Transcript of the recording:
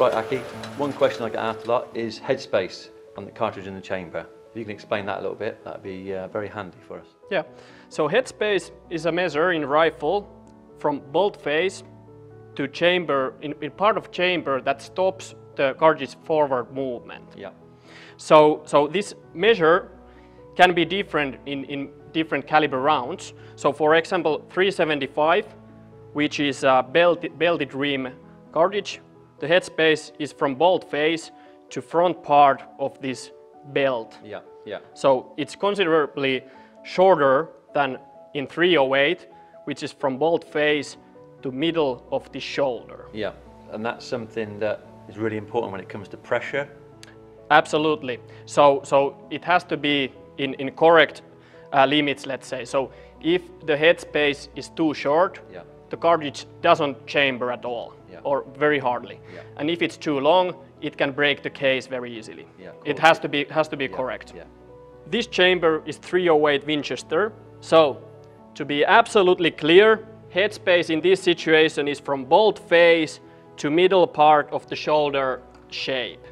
Right, Aki, one question I get asked a lot is headspace on the cartridge in the chamber. If you can explain that a little bit, that'd be uh, very handy for us. Yeah, so headspace is a measure in rifle from bolt face to chamber, in, in part of chamber that stops the cartridge forward movement. Yeah. So, so this measure can be different in, in different caliber rounds. So for example, 375, which is a belted, belted rim cartridge, the headspace is from bolt face to front part of this belt. Yeah, yeah. So it's considerably shorter than in 308, which is from bolt face to middle of the shoulder. Yeah, and that's something that is really important when it comes to pressure. Absolutely. So, so it has to be in, in correct uh, limits, let's say. So if the headspace is too short, Yeah. The cartridge doesn't chamber at all Yeah. or very hardly. Yeah. And if it's too long, it can break the case very easily. Yeah, it has to be, has to be correct. This chamber is 308 Winchester. So to be absolutely clear, headspace in this situation is from bolt face to middle part of the shoulder shape.